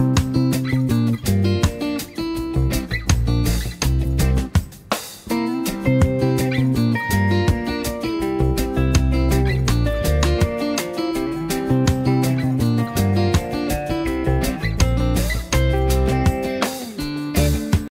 Bye.